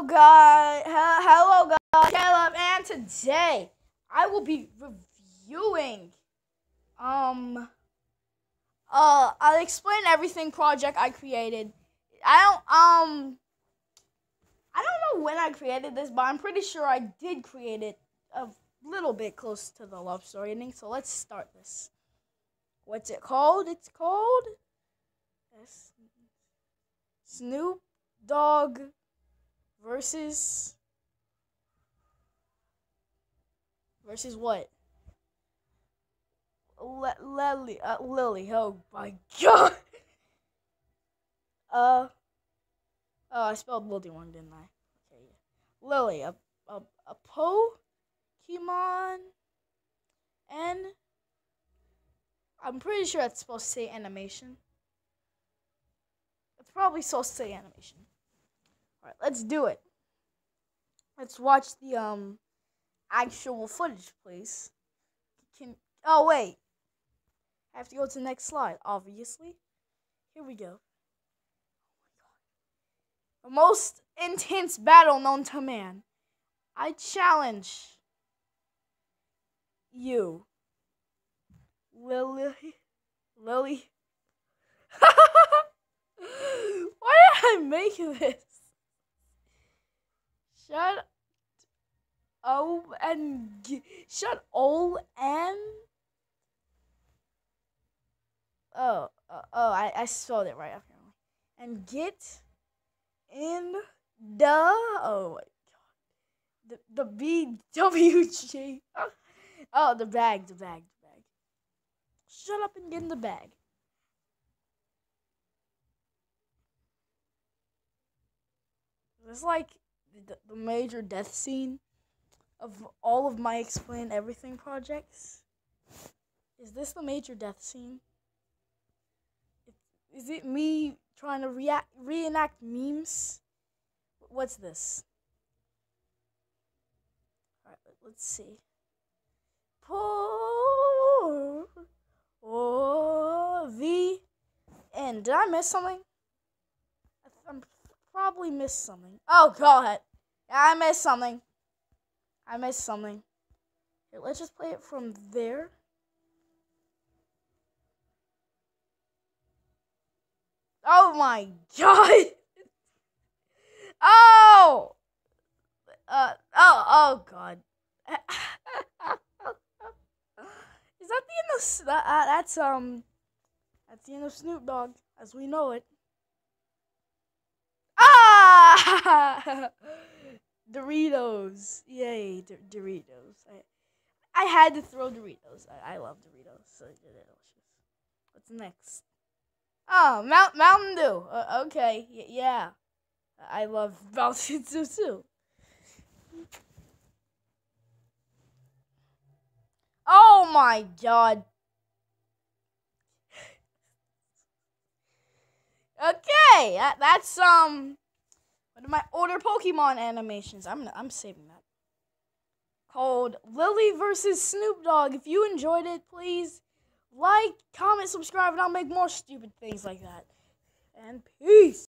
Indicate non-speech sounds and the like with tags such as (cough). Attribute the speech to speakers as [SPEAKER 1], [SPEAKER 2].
[SPEAKER 1] Hello, guys. Hello, guys. Caleb, and today I will be reviewing. Um. Uh, I'll explain everything project I created. I don't um. I don't know when I created this, but I'm pretty sure I did create it a little bit close to the love story ending. So let's start this. What's it called? It's called Snoop Dogg versus versus what? L- Lily, uh, Lily. Oh my god. Uh. Oh, I spelled Lily wrong, didn't I? Okay. Yeah. Lily, a a a Pokemon, and I'm pretty sure it's supposed to say animation. It's probably supposed to say animation. Alright, let's do it. Let's watch the um actual footage, please. Can oh wait. I have to go to the next slide, obviously. Here we go. Oh the most intense battle known to man. I challenge you. Lily Lily (laughs) Why did I make this? Shut oh and g- shut all and oh uh, oh I, I spelled it right apparently and get in the oh my god. The the BWG (laughs) oh the bag the bag the bag. Shut up and get in the bag. This like the, the major death scene of all of my explain everything projects. Is this the major death scene? Is it me trying to react reenact memes? What's this? All right, let's see. Poor oh, the end. Did I miss something? Probably missed something. Oh god. I missed something. I missed something. Here, let's just play it from there. Oh my god. (laughs) oh. Uh oh oh god. (laughs) Is that the end of that, uh, that's um that's the end of Snoop Dogg as we know it. (laughs) Doritos. Yay, D- Doritos. I, I had to throw Doritos. I, I love Doritos. So delicious. What's next? Oh, Mount Mountain Dew. Uh, okay, y- yeah. I love (laughs) Mountain Dew too. Oh my god. (laughs) Okay, that, that's um one of my older Pokemon animations. I'm I'm saving that. Called Lily versus Snoop Dogg. If you enjoyed it, please like, comment, subscribe, and I'll make more stupid things like that. And peace.